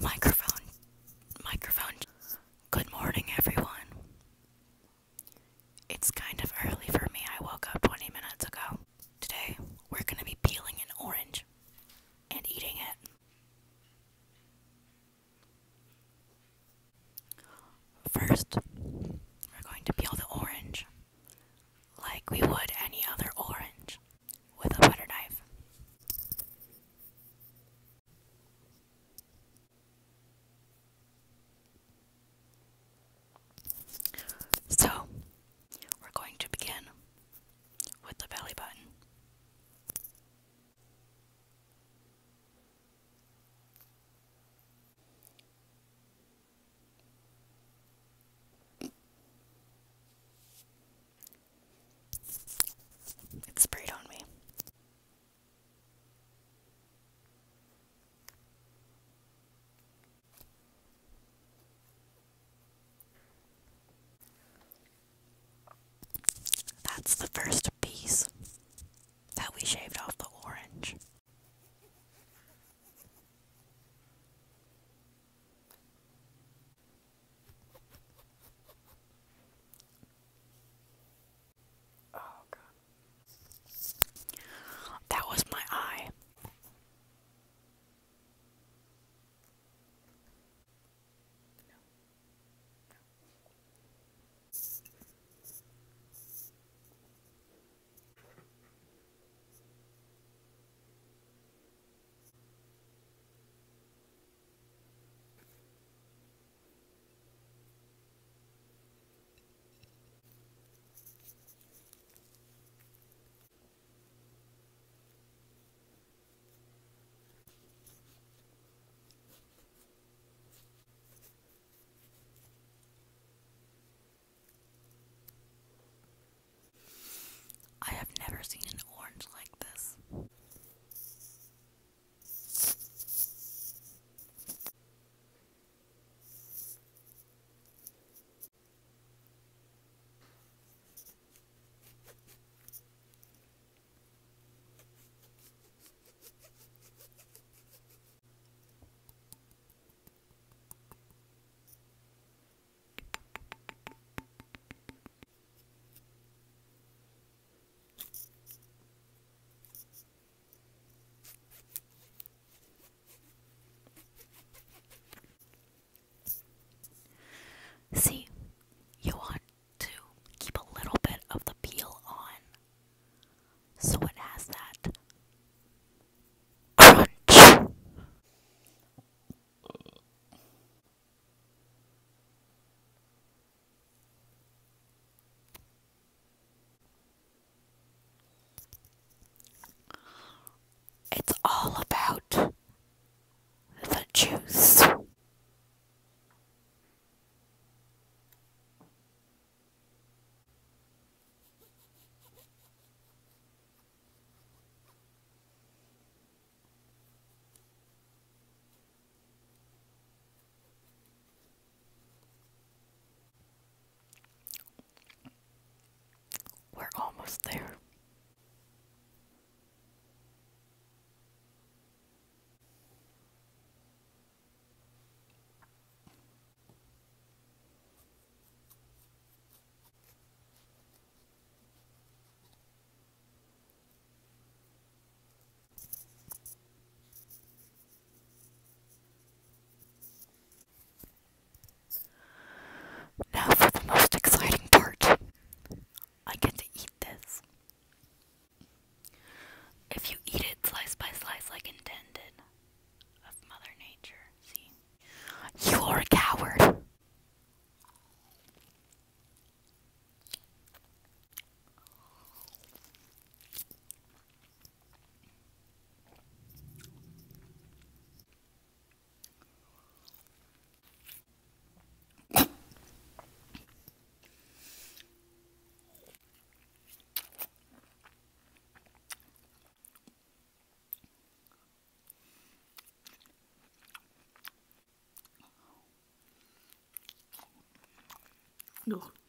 Microphone. Juice. We're almost there. Ugh.